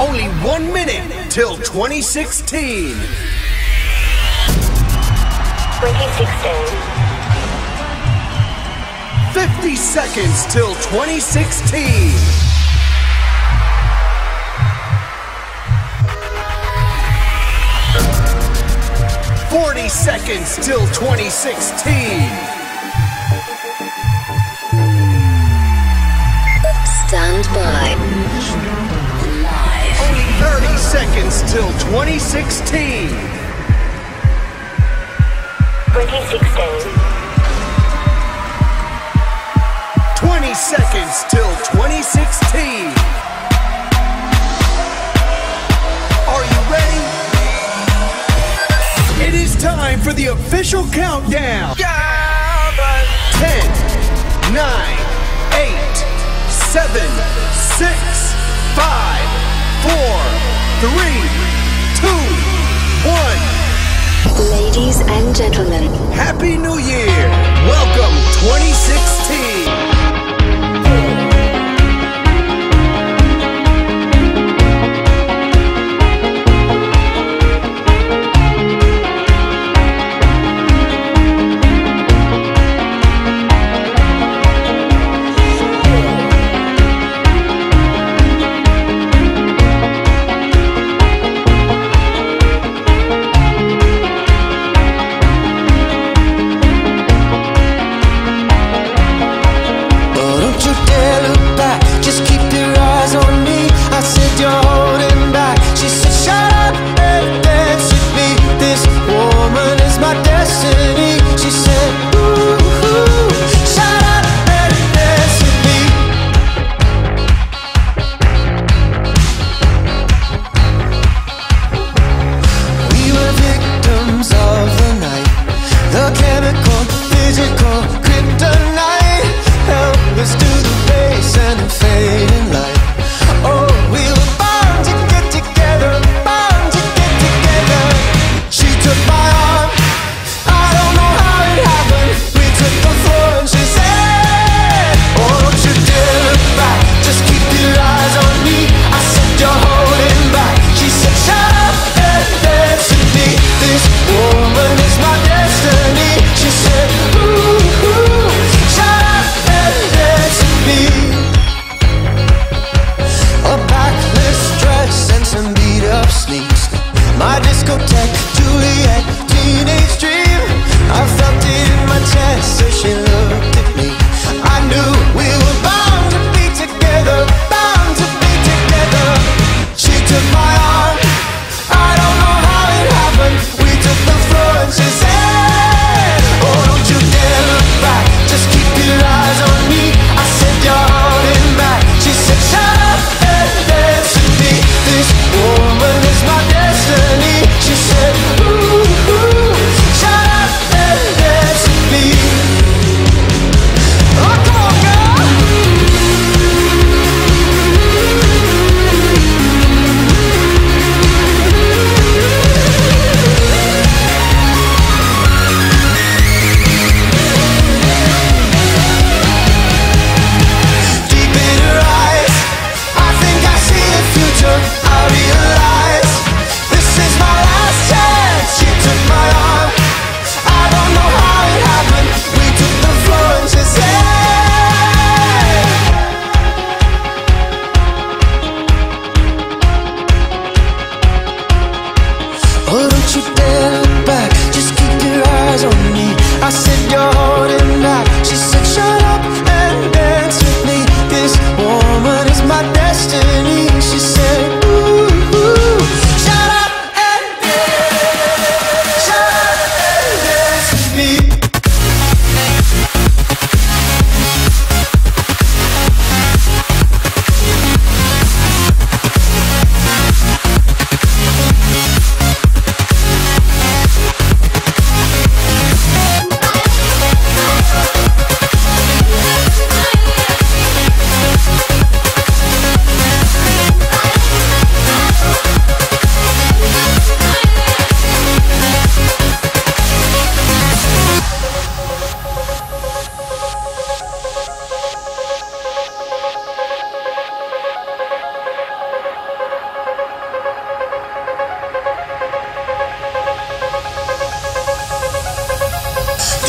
Only one minute till 2016. 2016. 50 seconds till 2016. Forty seconds till 2016. Stand by. Only 30 seconds till 2016. 2016. 20 seconds till 2016. Are you ready? It is time for the official countdown. 10, 9, 8, 7, 6, 5, 4, 3, 2, 1. Ladies and gentlemen, Happy New Year! destiny.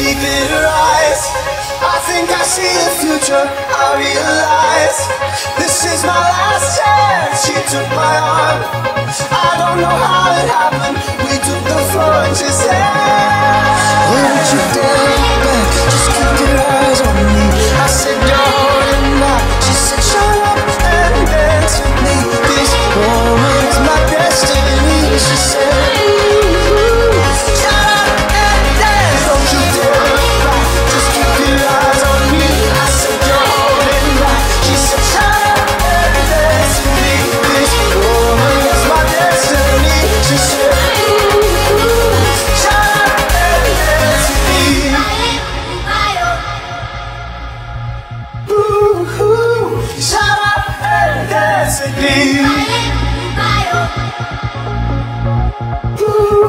deep in her eyes I think I see the future, I realize This is my last chance. She took my arm.